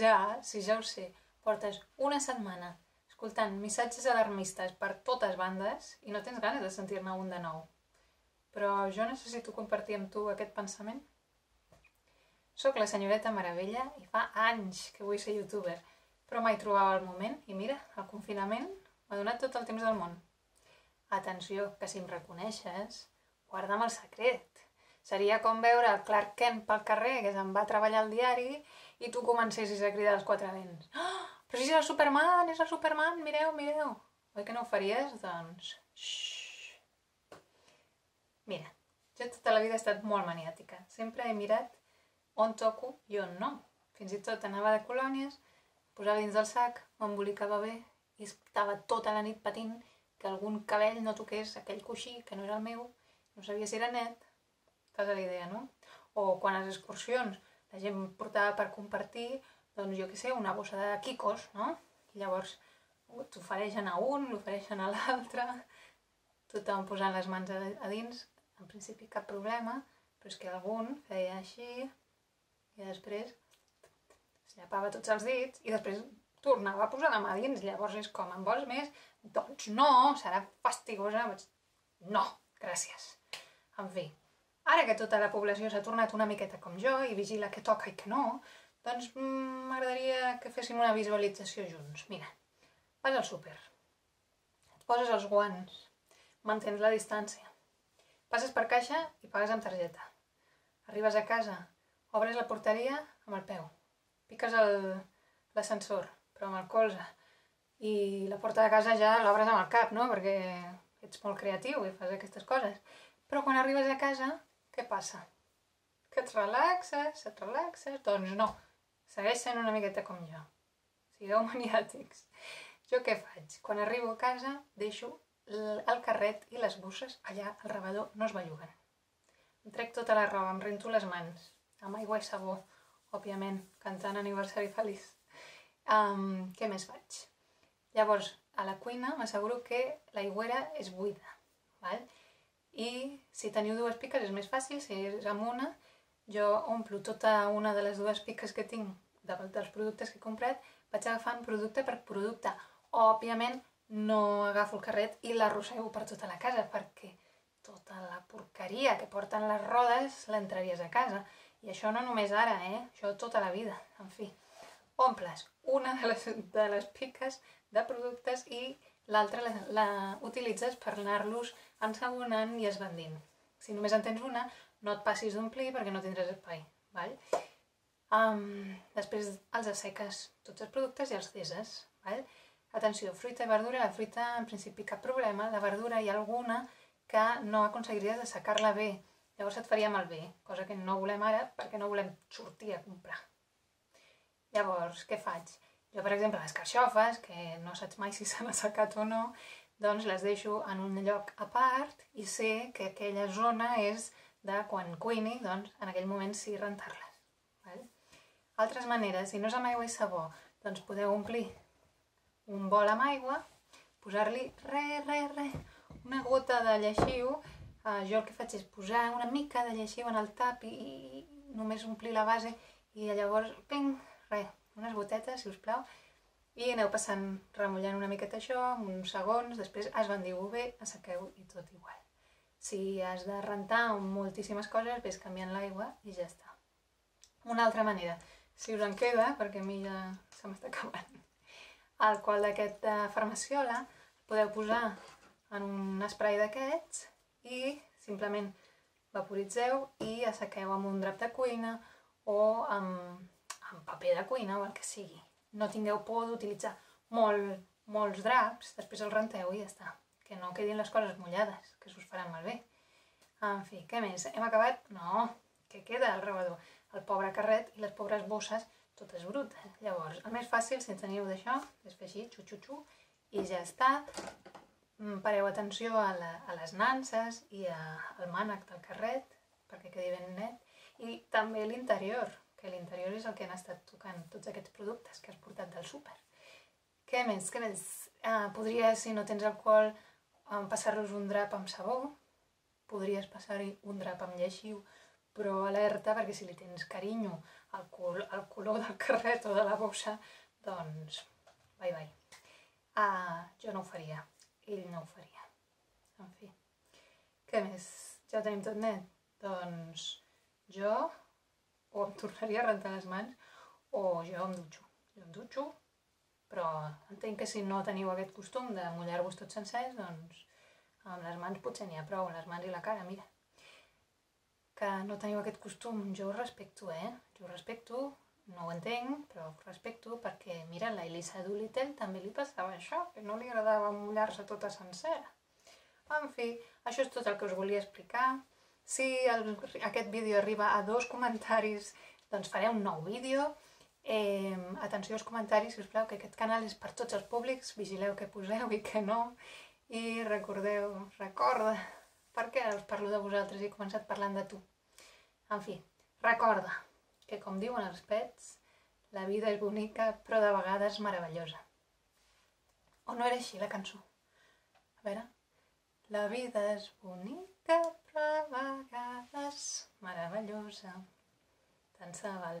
ja, si ja ho sé, portes una setmana escoltant missatges alarmistes per totes bandes i no tens ganes de sentir-ne un de nou. Però jo necessito compartir amb tu aquest pensament. Soc la senyoreta Meravella i fa anys que vull ser youtuber, però mai trobava el moment i mira, el confinament m'ha donat tot el temps del món. Atenció, que si em reconeixes, guarda'm el secret. Seria com veure el Clark Kent pel carrer que se'n va a treballar al diari i tu comencessis a cridar als quatre vents. Oh, però si és el Superman, és el Superman, mireu, mireu. Oi que no ho faries? Doncs... Xxxt. Mira, jo tota la vida he estat molt maniàtica. Sempre he mirat on toco i on no. Fins i tot anava de colònies, posava dins del sac, m'embolicava bé i estava tota la nit patint que algun cabell no toqués aquell coixí que no era el meu, no sabia si era net, Fas la idea, no? O quan a les excursions la gent portava per compartir, doncs jo què sé, una bossa de quicos, no? I llavors t'ofereixen a un, l'ofereixen a l'altre, tothom posant les mans a, a dins, en principi cap problema, però és que algun feia així i després es llapava tots els dits i després tornava a posar la mà dins. Llavors és com, en vols més? Doncs no, serà fastigosa. No, gràcies. En fi, Ara que tota la població s'ha tornat una miqueta com jo i vigila què toca i què no, doncs m'agradaria que féssim una visualització junts. Mira, vas al súper, et poses els guants, mantens la distància, passes per caixa i pagues amb targeta. Arribes a casa, obres la porteria amb el peu, piques l'ascensor, però amb el colze, i la porta de casa ja l'obres amb el cap, no? Perquè ets molt creatiu i fas aquestes coses. Però quan arribes a casa què passa? Que et relaxes, et relaxes? Doncs no, segueix sent una miqueta com jo. Sigueu maniàtics. Jo què faig? Quan arribo a casa deixo el carret i les bosses allà al rebedor no es belluguen. Em trec tota la roba, em rento les mans, amb aigua i sabó, òbviament, cantant aniversari feliç. Um, què més faig? Llavors, a la cuina m'asseguro que l'aigüera és buida. Val? I si teniu dues piques és més fàcil, si és amb una, jo omplo tota una de les dues piques que tinc de, dels productes que he comprat, vaig agafant producte per producte. Òbviament no agafo el carret i l'arrossego per tota la casa, perquè tota la porqueria que porten les rodes l'entraries a casa. I això no només ara, eh? Això tota la vida, en fi. Omples una de les, de les piques de productes i l'altra la, la utilitzes per anar-los ensabonant i esbandint. Si només en tens una, no et passis d'omplir perquè no tindràs espai. Val? Um, després els asseques tots els productes i els deses. Val? Atenció, fruita i verdura, la fruita en principi cap problema, la verdura hi ha alguna que no aconseguiries de secar-la bé, llavors et faria malbé, cosa que no volem ara perquè no volem sortir a comprar. Llavors, què faig? Jo, per exemple, les carxofes, que no saps mai si s'han assecat o no, doncs les deixo en un lloc a part i sé que aquella zona és de quan cuini, doncs en aquell moment sí rentar-les. Altres maneres, si no és amb aigua i sabó, doncs podeu omplir un bol amb aigua, posar-li re, re, re, una gota de lleixiu, eh, jo el que faig és posar una mica de lleixiu en el tap i, i només omplir la base i llavors, ping, re, unes gotetes, si us plau, i aneu passant, remullant una miqueta això, uns segons, després esbandiu-ho bé, assequeu i tot igual. Si has de rentar moltíssimes coses, ves canviant l'aigua i ja està. Una altra manera, si us en queda, perquè a mi ja se m'està acabant, el qual d'aquest farmaciola podeu posar en un spray d'aquests i simplement vaporitzeu i assequeu amb un drap de cuina o amb amb paper de cuina o el que sigui. No tingueu por d'utilitzar molt, molts draps, després el renteu i ja està. Que no quedin les coses mullades, que s'us faran malbé. En fi, què més? Hem acabat? No, què queda al rebedor? El pobre carret i les pobres bosses, totes brutes. Llavors, el més fàcil, si en teniu d'això, és fer així, xu-xu-xu, i ja està. Mm, pareu atenció a, la, a les nanses i a, al mànec del carret, perquè quedi ben net, i també l'interior, que l'interior és el que han estat tocant tots aquests productes que has portat del súper. Què més? Què més? Ah, podries, si no tens alcohol, passar-los un drap amb sabó, podries passar-hi un drap amb lleixiu, però alerta perquè si li tens carinyo el, col color del carret o de la bossa, doncs, bye bye. Uh, jo no ho faria, ell no ho faria. En fi. Què més? Ja ho tenim tot net? Doncs jo o em tornaria a rentar les mans o jo em dutxo. Jo em dutxo, però entenc que si no teniu aquest costum de mullar-vos tots sencers, doncs amb les mans potser n'hi ha prou, les mans i la cara, mira. Que no teniu aquest costum, jo ho respecto, eh? Jo ho respecto, no ho entenc, però ho respecto perquè, mira, la Elisa Doolittle també li passava això, que no li agradava mullar-se tota sencera. En fi, això és tot el que us volia explicar. Si el, aquest vídeo arriba a dos comentaris, doncs faré un nou vídeo. Eh, atenció als comentaris, si us plau, que aquest canal és per tots els públics, vigileu que poseu i que no. I recordeu, recorda, per què us parlo de vosaltres i he començat parlant de tu? En fi, recorda que, com diuen els pets, la vida és bonica, però de vegades meravellosa. O no era així la cançó? A veure... La vida és bonica, però a vegades meravellosa. Tant se val.